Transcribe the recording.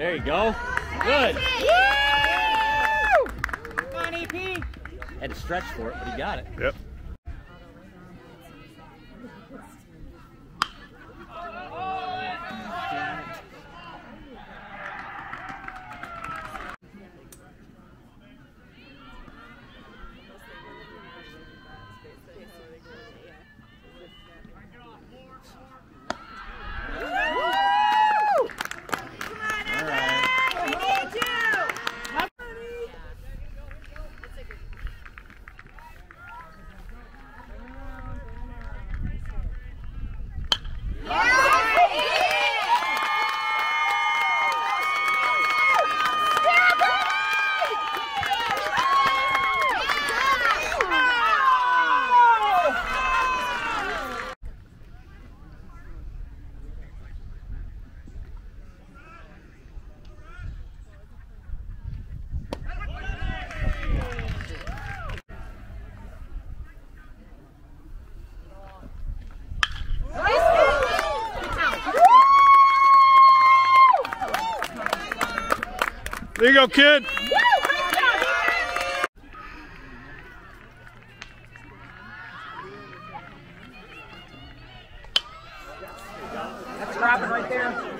There you go. Good. Come on, EP. Had to stretch for it, but he got it. Yep. All right. We need you. There you go, kid. That's Robin right there.